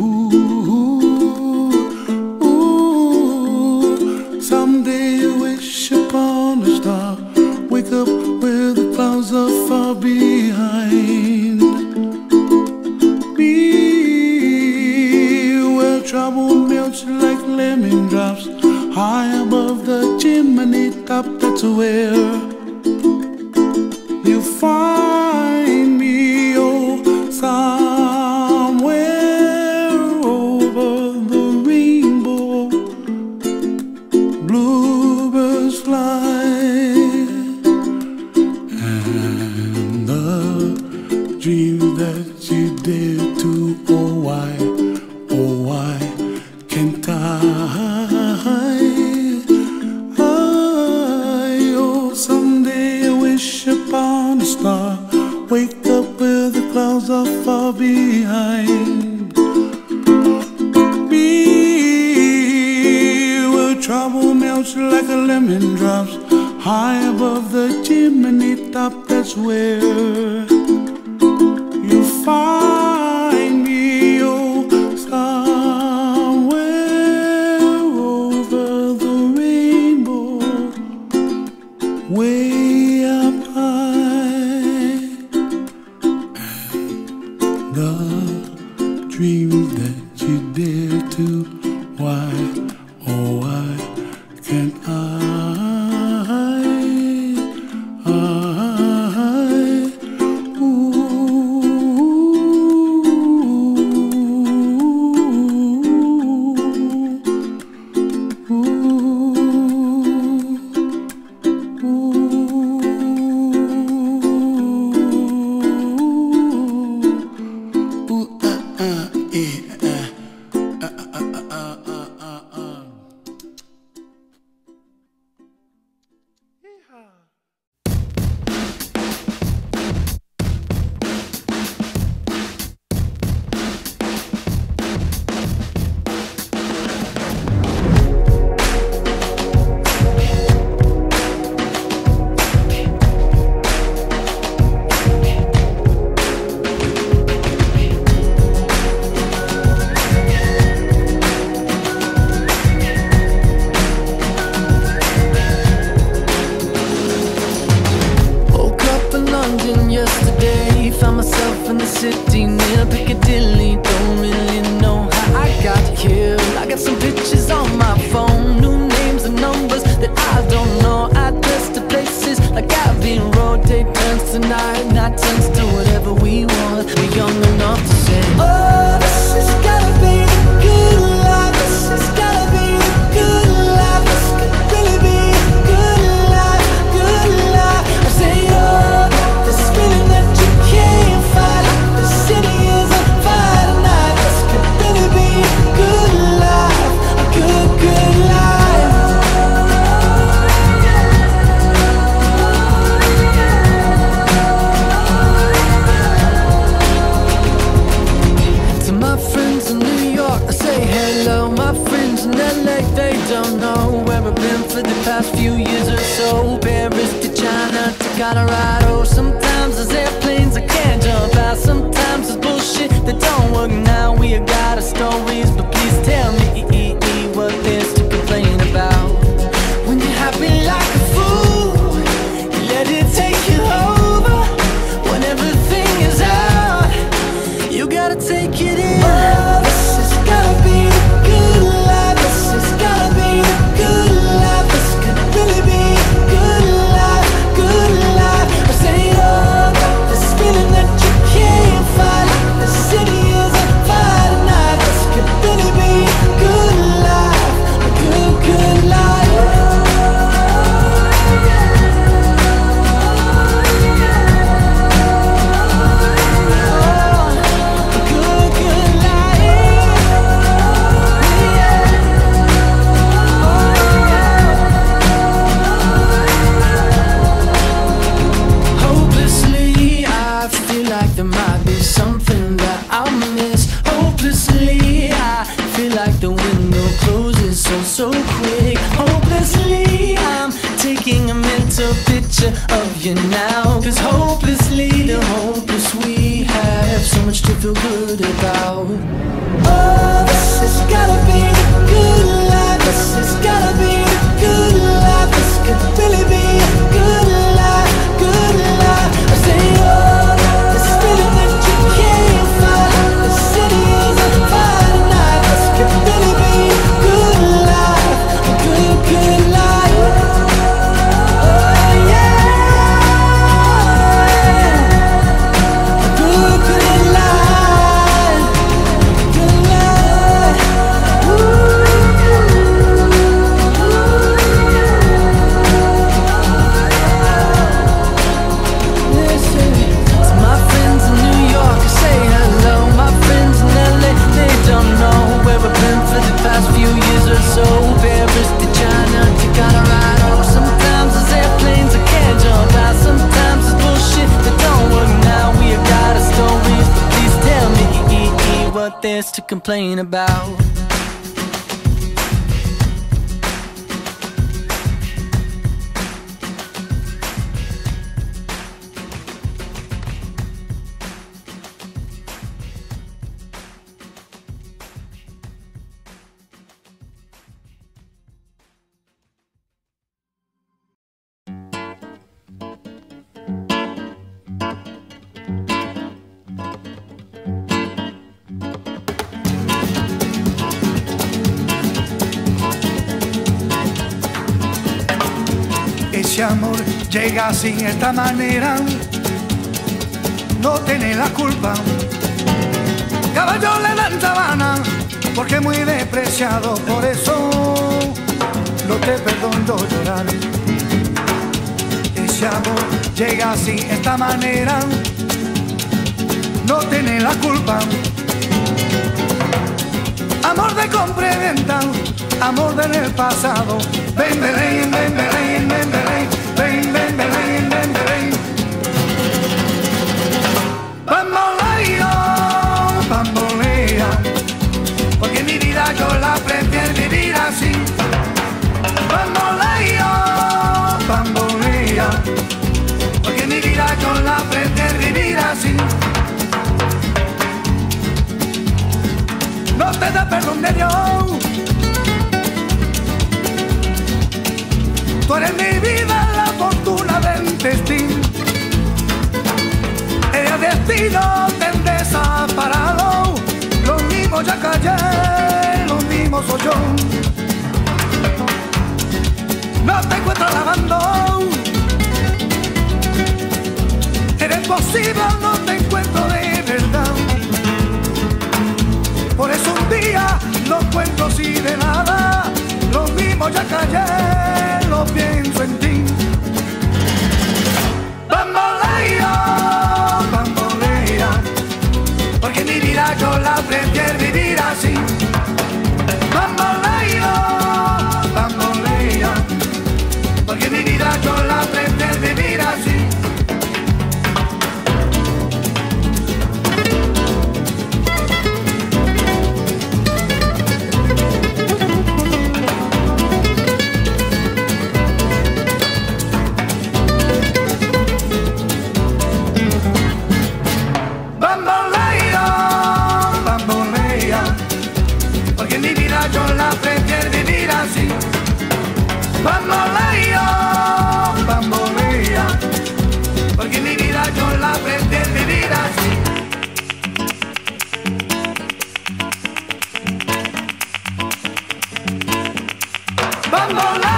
ooh, ooh. Someday you wish upon a star, wake up where the clouds are far behind me, where trouble melts like lemon drops, high above the chimney top. That's where you find. dream that you did too. Oh why, oh why can't I? I oh someday I wish upon a star, wake up with the clouds are far behind. Me where trouble melts like a lemon drops high above the chimney top. That's where. far don't know where I've been for the past few years or so. Paris to China to Colorado. Picture of you now. Cause hopelessly, the hopeless we have so much to feel good about. Oh, this has gotta be good life. This has gotta there's to complain about. ese amor llega sin esta manera, no tiene la culpa. Caballo le dan sabana, porque muy despreciado, por eso no te perdono llorar. Ese amor llega sin esta manera, no tiene la culpa. Amor de compra y venta, amor del pasado, ven, ven, ven, ven, ven, ven. Mi vida yo la prefiero vivir así. Bamboleo, bambolea, porque mi vida yo la prefiero vivir así. no te da perdón de Dios. Tú eres mi vida, la fortuna del destino. El destino te desaparado. Lo mismo ya callé, como soy yo. No te encuentro lavando. Eres posible, no te encuentro de verdad. Por eso un día no cuento si de nada. Lo mismo ya callé, lo pienso en ti. Bambolea, bambolea, porque mi vida yo la prefiero vivir así. I'm.